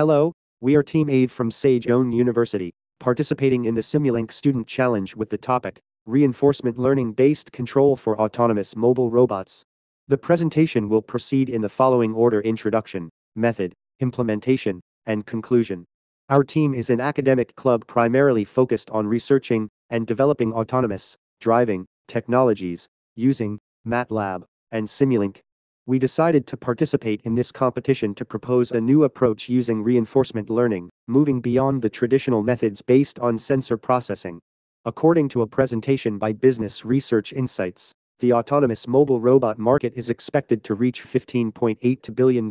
Hello, we are Team Aid from Sejong University, participating in the Simulink Student Challenge with the topic Reinforcement Learning Based Control for Autonomous Mobile Robots. The presentation will proceed in the following order introduction, method, implementation, and conclusion. Our team is an academic club primarily focused on researching and developing autonomous driving technologies using MATLAB and Simulink. We decided to participate in this competition to propose a new approach using reinforcement learning, moving beyond the traditional methods based on sensor processing. According to a presentation by Business Research Insights, the autonomous mobile robot market is expected to reach $15.8 billion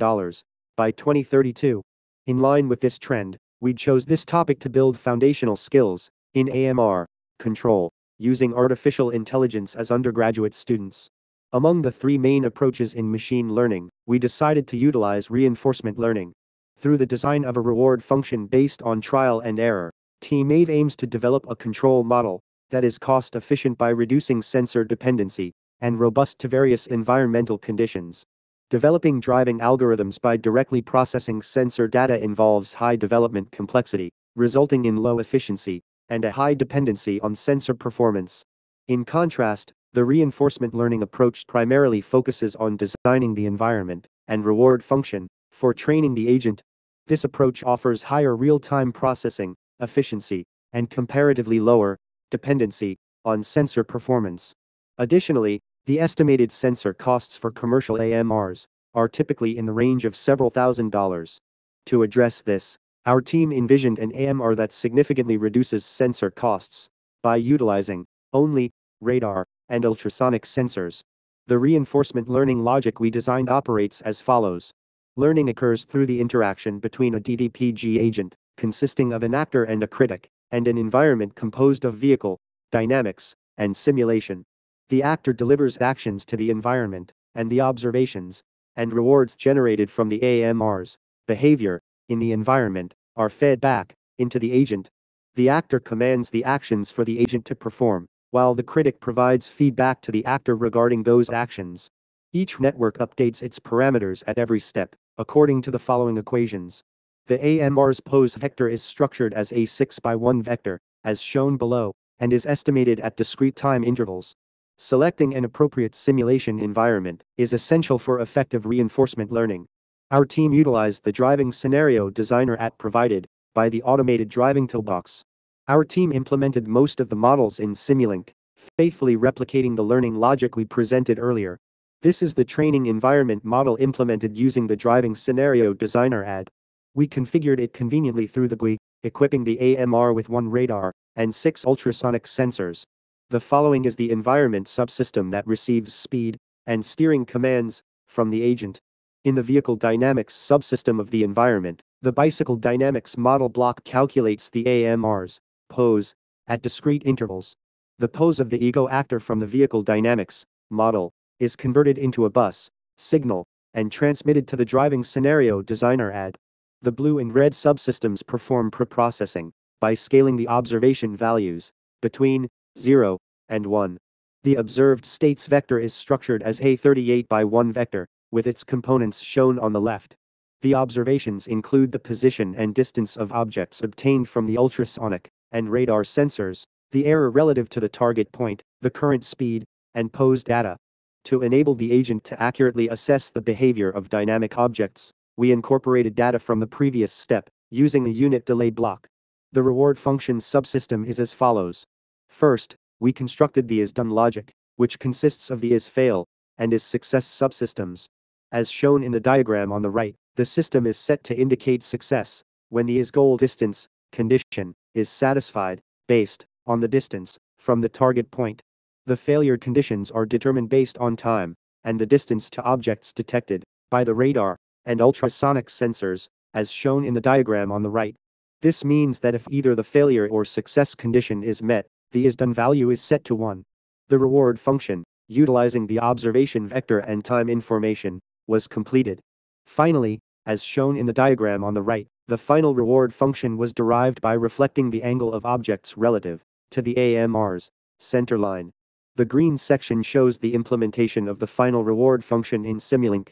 by 2032. In line with this trend, we chose this topic to build foundational skills in AMR control using artificial intelligence as undergraduate students. Among the three main approaches in machine learning, we decided to utilize reinforcement learning. Through the design of a reward function based on trial and error, Team Aid aims to develop a control model that is cost efficient by reducing sensor dependency and robust to various environmental conditions. Developing driving algorithms by directly processing sensor data involves high development complexity, resulting in low efficiency and a high dependency on sensor performance. In contrast, the reinforcement learning approach primarily focuses on designing the environment and reward function for training the agent. This approach offers higher real-time processing, efficiency, and comparatively lower dependency on sensor performance. Additionally, the estimated sensor costs for commercial AMRs are typically in the range of several thousand dollars. To address this, our team envisioned an AMR that significantly reduces sensor costs by utilizing only radar and ultrasonic sensors. The reinforcement learning logic we designed operates as follows. Learning occurs through the interaction between a DDPG agent, consisting of an actor and a critic, and an environment composed of vehicle, dynamics, and simulation. The actor delivers actions to the environment, and the observations, and rewards generated from the AMR's behavior in the environment are fed back into the agent. The actor commands the actions for the agent to perform, while the critic provides feedback to the actor regarding those actions. Each network updates its parameters at every step, according to the following equations. The AMR's pose vector is structured as a 6 by 1 vector, as shown below, and is estimated at discrete time intervals. Selecting an appropriate simulation environment is essential for effective reinforcement learning. Our team utilized the driving scenario designer app provided by the automated driving toolbox. Our team implemented most of the models in Simulink, faithfully replicating the learning logic we presented earlier. This is the training environment model implemented using the driving scenario designer app. We configured it conveniently through the GUI, equipping the AMR with one radar and six ultrasonic sensors. The following is the environment subsystem that receives speed and steering commands from the agent. In the vehicle dynamics subsystem of the environment, the bicycle dynamics model block calculates the AMR's pose, at discrete intervals. The pose of the ego actor from the vehicle dynamics model is converted into a bus signal and transmitted to the driving scenario designer app. The blue and red subsystems perform preprocessing by scaling the observation values between 0 and 1. The observed states vector is structured as a 38 by 1 vector, with its components shown on the left. The observations include the position and distance of objects obtained from the ultrasonic and radar sensors, the error relative to the target point, the current speed, and pose data. To enable the agent to accurately assess the behavior of dynamic objects, we incorporated data from the previous step, using a unit delay block. The reward function subsystem is as follows. First, we constructed the is done logic, which consists of the is fail and is success subsystems. As shown in the diagram on the right, the system is set to indicate success when the is goal distance condition is satisfied, based on the distance from the target point. The failure conditions are determined based on time and the distance to objects detected by the radar and ultrasonic sensors, as shown in the diagram on the right. This means that if either the failure or success condition is met, the is done value is set to 1. The reward function, utilizing the observation vector and time information, was completed. Finally, as shown in the diagram on the right, the final reward function was derived by reflecting the angle of objects relative to the AMR's center line. The green section shows the implementation of the final reward function in Simulink.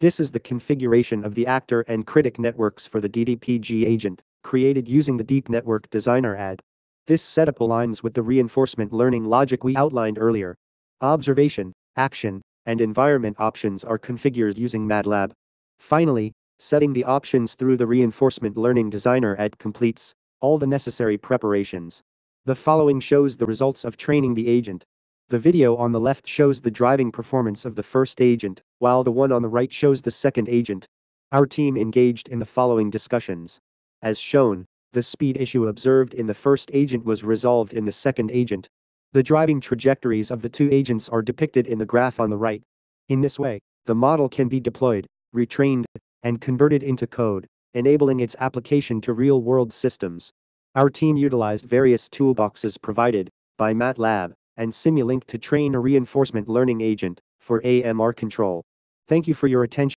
This is the configuration of the actor and critic networks for the DDPG agent, created using the Deep Network Designer app. This setup aligns with the reinforcement learning logic we outlined earlier. Observation, action, and environment options are configured using MATLAB. Finally, setting the options through the reinforcement learning designer app completes all the necessary preparations. The following shows the results of training the agent. The video on the left shows the driving performance of the first agent, while the one on the right shows the second agent. Our team engaged in the following discussions. As shown, the speed issue observed in the first agent was resolved in the second agent. The driving trajectories of the two agents are depicted in the graph on the right. In this way, the model can be deployed, retrained, and converted into code, enabling its application to real-world systems. Our team utilized various toolboxes provided by MATLAB and Simulink to train a reinforcement learning agent for AMR control. Thank you for your attention.